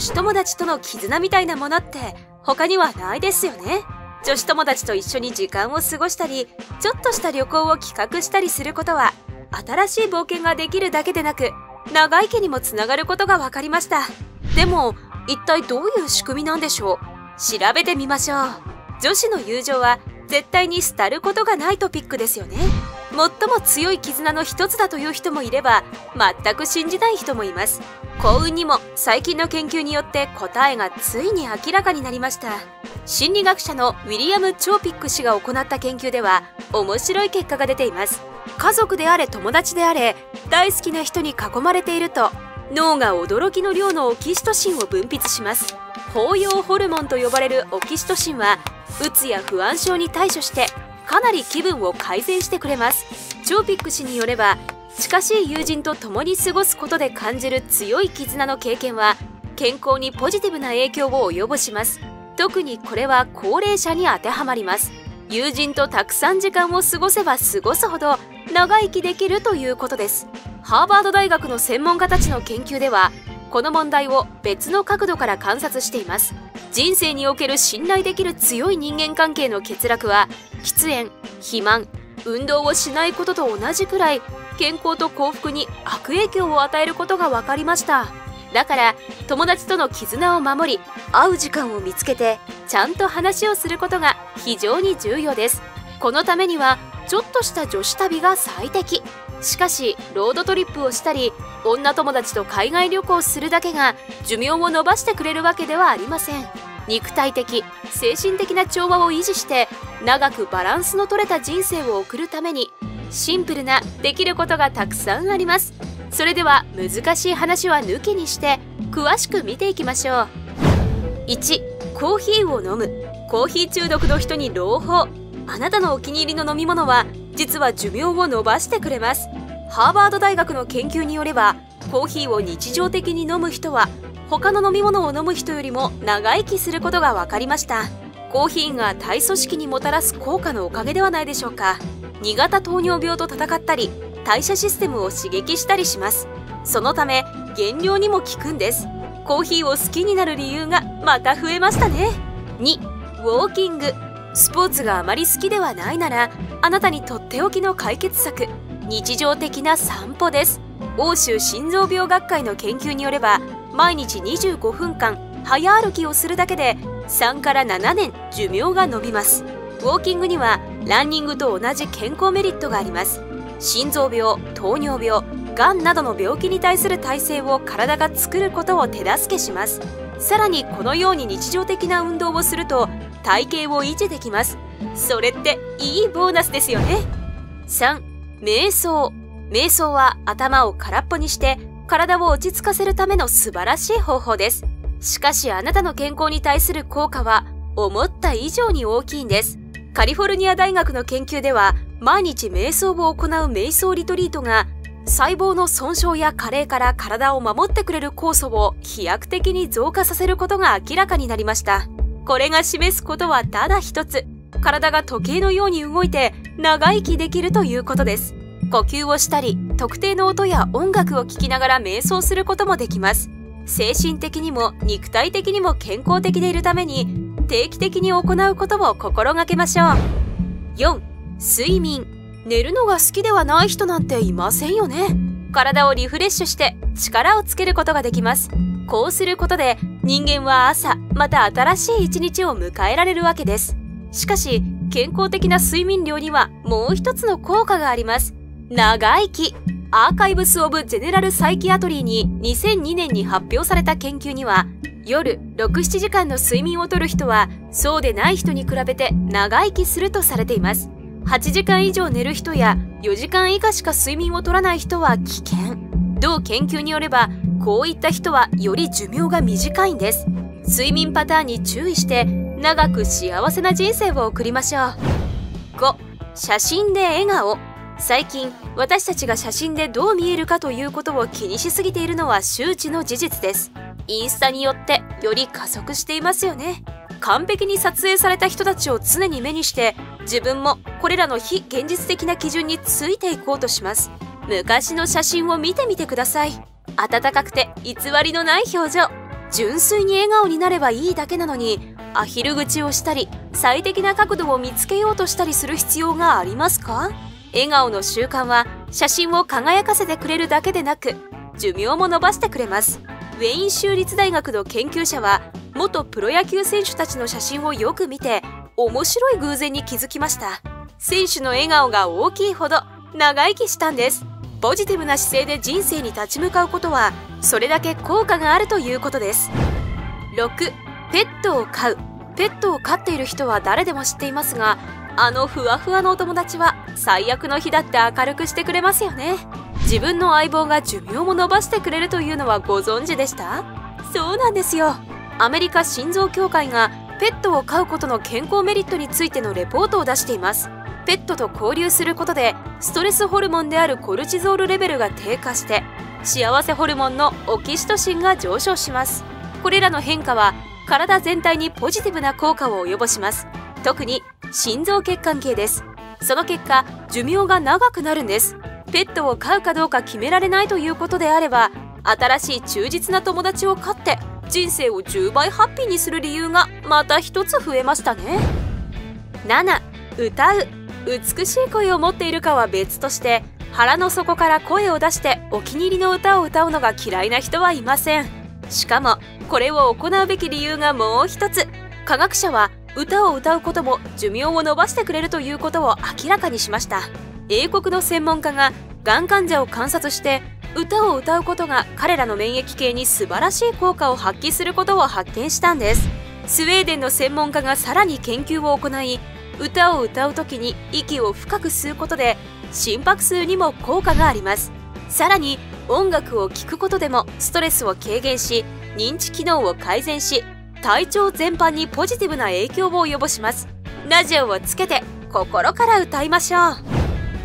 女子友達との絆みたいなものって他にはないですよね。女子友達と一緒に時間を過ごしたりちょっとした旅行を企画したりすることは新しい冒険ができるだけでなく長生きにもつながることが分かりました。でも一体どういう仕組みなんでしょう？調べてみましょう。女子の友情は絶対に廃ることがないトピックですよね。最も強い絆の一つだという人もいれば全く信じない人もいます。幸運にも最近の研究によって答えがついに明らかになりました。心理学者のウィリアム・チョーピック氏が行った研究では面白い結果が出ています。家族であれ友達であれ大好きな人に囲まれていると脳が驚きの量のオキシトシンを分泌します。包容ホルモンと呼ばれるオキシトシンはうつや不安症に対処してかなり気分を改善してくれます。チョーピック氏によれば近しい友人と共に過ごすことで感じる強い絆の経験は健康にポジティブな影響を及ぼします。特にこれは高齢者に当てはまります。友人とたくさん時間を過ごせば過ごすほど長生きできるということです。ハーバード大学の専門家たちの研究ではこの問題を別の角度から観察しています。人生における信頼できる強い人間関係の欠落は喫煙肥満運動をしないことと同じくらい健康と幸福に悪影響を与えることが分かりました。だから友達との絆を守り会う時間を見つけてちゃんと話をすることが非常に重要です。このためにはちょっとした女子旅が最適。しかしロードトリップをしたり女友達と海外旅行するだけが寿命を延ばしてくれるわけではありません。肉体的精神的な調和を維持して長くバランスの取れた人生を送るためにシンプルなできることがたくさんあります。それでは難しい話は抜きにして詳しく見ていきましょう。1コーヒーを飲む。コーヒー中毒の人に朗報。あなたのお気に入りの飲み物は実は寿命を延ばしてくれます。ハーバード大学の研究によればコーヒーを日常的に飲む人は他の飲み物を飲む人よりも長生きすることが分かりました。コーヒーが体組織にもたらす効果のおかげではないでしょうか。2型糖尿病と戦ったり代謝システムを刺激したりします。そのため減量にも効くんです。コーヒーを好きになる理由がまた増えましたね。2ウォーキング。スポーツがあまり好きではないならあなたにとっておきの解決策日常的な散歩です。欧州心臓病学会の研究によれば毎日25分間早歩きをするだけで3から7年寿命が延びます。ウォーキングにはランニングと同じ健康メリットがあります。心臓病糖尿病がんなどの病気に対する体制を体が作ることを手助けします。さらにこのように日常的な運動をすると体型を維持できます。それっていいボーナスですよね。3瞑想。瞑想は頭を空っぽにして体を落ち着かせるための素晴らしい方法です。しかしあなたの健康に対する効果は思った以上に大きいんです。カリフォルニア大学の研究では毎日瞑想を行う瞑想リトリートが細胞の損傷や加齢から体を守ってくれる酵素を飛躍的に増加させることが明らかになりました。これが示すことはただ一つ。体が時計のように動いて長生きできるということです。呼吸をしたり特定の音や音楽を聴きながら瞑想することもできます。精神的にも肉体的にも健康的でいるために定期的に行うことを心がけましょう。4睡眠。寝るのが好きではない人なんていませんよね。体をリフレッシュして力をつけることができます。こうすることで人間は朝また新しい一日を迎えられるわけです。しかし健康的な睡眠量にはもう一つの効果があります。長生き。アーカイブス・オブ・ジェネラル・サイキアトリーに2002年に発表された研究には夜67時間の睡眠をとる人はそうでない人に比べて長生きするとされています。8時間以上寝る人や4時間以下しか睡眠をとらない人は危険。同研究によればこういった人はより寿命が短いんです。睡眠パターンに注意して長く幸せな人生を送りましょう。5写真で笑顔。最近私たちが写真でどう見えるかということを気にしすぎているのは周知の事実です。インスタによってより加速していますよね。完璧に撮影された人たちを常に目にして自分もこれらの非現実的な基準についていこうとします。昔の写真を見てみてください。温かくて偽りのない表情。純粋に笑顔になればいいだけなのにアヒル口をしたり最適な角度を見つけようとしたりする必要がありますか？笑顔の習慣は写真を輝かせてくれるだけでなく寿命も伸ばしてくれます。ウェイン州立大学の研究者は元プロ野球選手たちの写真をよく見て面白い偶然に気づきました。選手の笑顔が大きいほど長生きしたんです。ポジティブな姿勢で人生に立ち向かうことはそれだけ効果があるということです。6ペットを飼う。ペットを飼っている人は誰でも知っていますがあのふわふわのお友達は最悪の日だって明るくしてくれますよね。自分の相棒が寿命も伸ばしてくれるというのはご存知でした？そうなんですよ。アメリカ心臓協会がペットを飼うことの健康メリットについてのレポートを出しています。ペットと交流することでストレスホルモンであるコルチゾールレベルが低下して幸せホルモンのオキシトシンが上昇します。これらの変化は体全体にポジティブな効果を及ぼします。特に心臓血管系です。その結果寿命が長くなるんです。ペットを飼うかどうか決められないということであれば新しい忠実な友達を飼って人生を10倍ハッピーにする理由がまた一つ増えましたね。7歌う。美しい声を持っているかは別として腹の底から声を出してお気に入りの歌を歌うのが嫌いな人はいません。しかもこれを行うべき理由がもう一つ。科学者は歌を歌うことも寿命を伸ばしてくれるということを明らかにしました。英国の専門家ががん患者を観察して歌を歌うことが彼らの免疫系に素晴らしい効果を発揮することを発見したんです。スウェーデンの専門家がさらに研究を行い歌を歌う時に息を深く吸うことで心拍数にも効果があります。さらに音楽を聴くことでもストレスを軽減し認知機能を改善し体調全般にポジティブな影響を及ぼします。ラジオをつけて心から歌いましょう。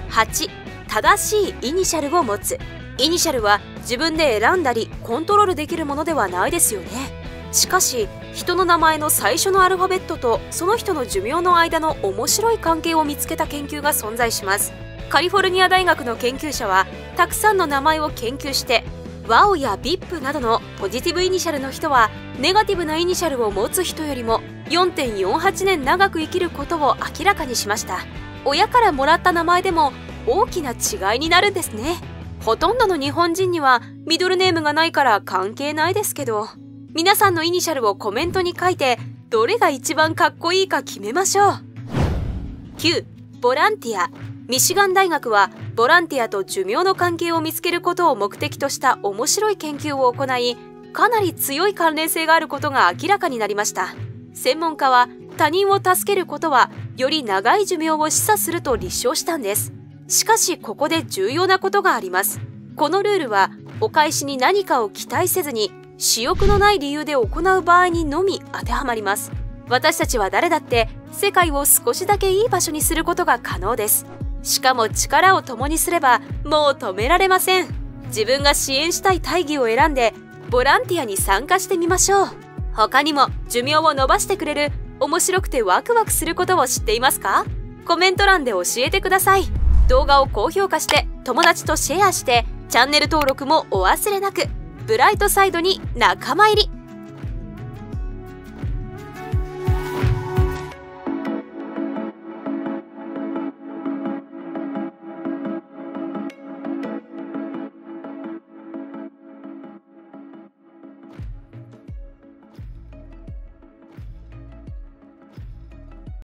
8正しいイニシャルを持つ。イニシャルは自分で選んだりコントロールできるものではないですよね。しかし人の名前の最初のアルファベットとその人の寿命の間の面白い関係を見つけた研究が存在します。カリフォルニア大学の研究者はたくさんの名前を研究してワオやビップなどのポジティブイニシャルの人はネガティブなイニシャルを持つ人よりも4.48年長く生きることを明らかにしました。親からもらった名前でも大きな違いになるんですね。ほとんどの日本人にはミドルネームがないから関係ないですけど。皆さんのイニシャルをコメントに書いてどれが一番かっこいいか決めましょう。9ボランティア。ミシガン大学はボランティアと寿命の関係を見つけることを目的とした面白い研究を行いかなり強い関連性があることが明らかになりました。専門家は他人を助けることはより長い寿命を示唆すると立証したんです。しかしここで重要なことがあります。このルールはお返しに何かを期待せずに私欲のない理由で行う場合にのみ当てはまります私たちは誰だって世界を少しだけいい場所にすることが可能です。しかも力を共にすればもう止められません。自分が支援したい大義を選んでボランティアに参加してみましょう。他にも寿命を伸ばしてくれる面白くてワクワクすることを知っていますか？コメント欄で教えてください。動画を高評価して友達とシェアしてチャンネル登録もお忘れなく。ブライトサイドに仲間入り。